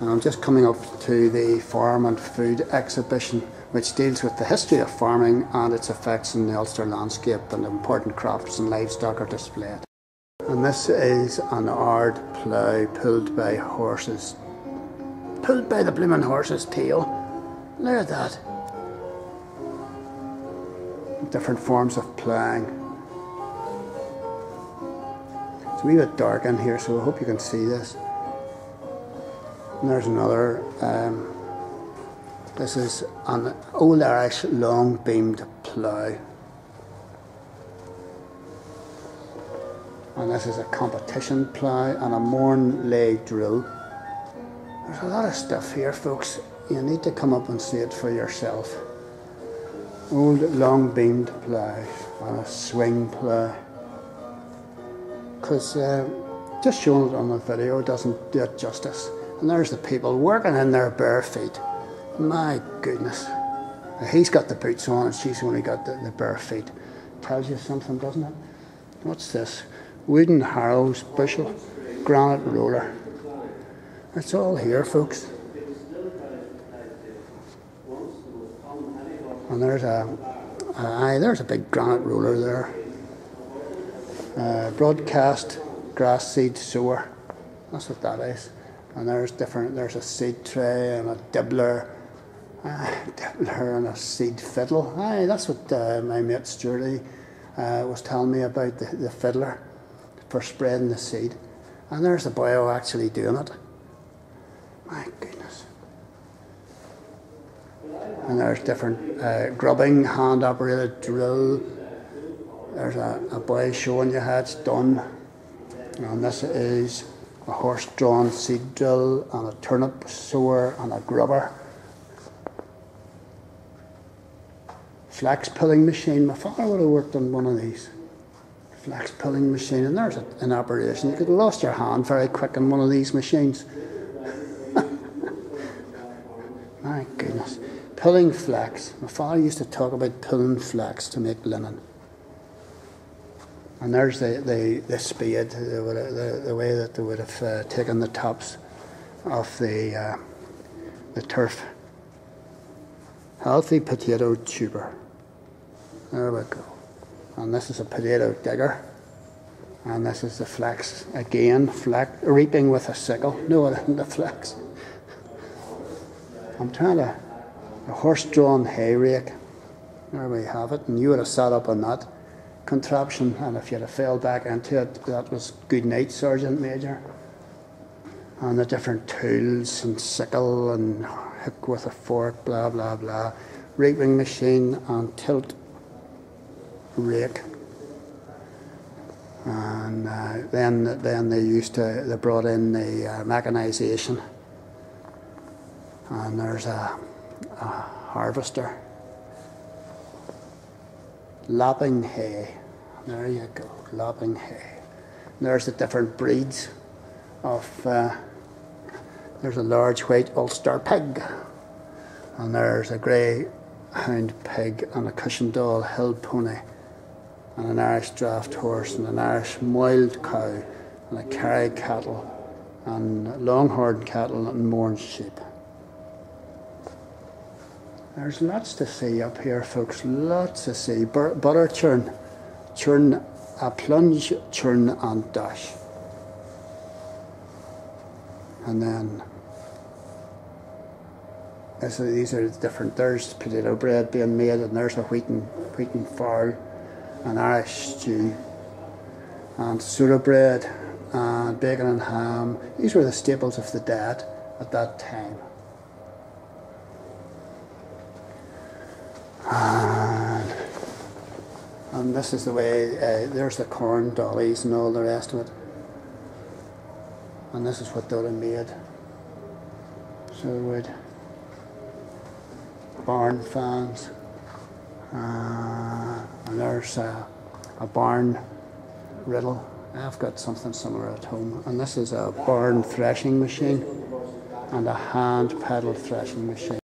And I'm just coming up to the Farm and Food exhibition, which deals with the history of farming and its effects on the Ulster landscape and important crops and livestock are displayed. And this is an ard plough pulled by horses. Pulled by the blooming horse's tail. Look at that. Different forms of ploughing. It's a wee bit dark in here, so I hope you can see this. And there's another. Um, this is an old Irish long beamed plough. And this is a competition plough and a morn lay drill. There's a lot of stuff here, folks. You need to come up and see it for yourself. Old long beamed plough and a swing plough. Because uh, just showing it on the video doesn't do it justice. And there's the people working in their bare feet. My goodness. He's got the boots on and she's only got the, the bare feet. Tells you something, doesn't it? What's this? Wooden harrows, bushel, granite roller. It's all here, folks. And there's a, aye, there's a big granite roller there. Uh, broadcast grass seed sower. That's what that is and there's different there's a seed tray and a dibbler. Uh, dibbler and a seed fiddle. Aye that's what uh, my mate Sturdy uh, was telling me about the, the fiddler for spreading the seed. And there's the boy actually doing it. My goodness. And there's different uh, grubbing hand operated drill. There's a, a boy showing you how it's done. And this is a horse-drawn seed drill and a turnip sower and a grubber. Flax pulling machine. My father would have worked on one of these. Flax pulling machine, and there's an operation. You could have lost your hand very quick on one of these machines. My goodness. Pulling flax. My father used to talk about pulling flax to make linen. And there's the, the, the spade, the, the, the way that they would have uh, taken the tops off the, uh, the turf. Healthy potato tuber. There we go. And this is a potato digger. And this is the flax again, flax, reaping with a sickle. No, it isn't the flax. I'm trying to, a horse drawn hay rake. There we have it. And you would have sat up on that contraption, and if you'd have fell back into it, that was good night, Sergeant Major. And the different tools and sickle and hook with a fork, blah blah blah, reaping machine and tilt rake. And uh, then then they used to they brought in the uh, mechanisation, and there's a, a harvester lopping hay. There you go, lopping hay. There's the different breeds of. Uh, there's a large white Ulster pig, and there's a grey hound pig and a Cushendall hill pony, and an Irish draft horse, and an Irish moiled cow, and a Kerry cattle, and longhorn cattle and Mourne sheep. There's lots to see up here, folks. Lots to see. Butter churn, churn, a plunge, churn, and dash. And then this, these are the different. There's potato bread being made, and there's a wheaten wheaten farl, an Irish stew, and soda bread, and bacon and ham. These were the staples of the diet at that time. And, and this is the way, uh, there's the corn dollies and all the rest of it. And this is what they would have made. So would barn fans. Uh, and there's a, a barn riddle. I've got something similar at home. And this is a barn threshing machine and a hand pedal threshing machine.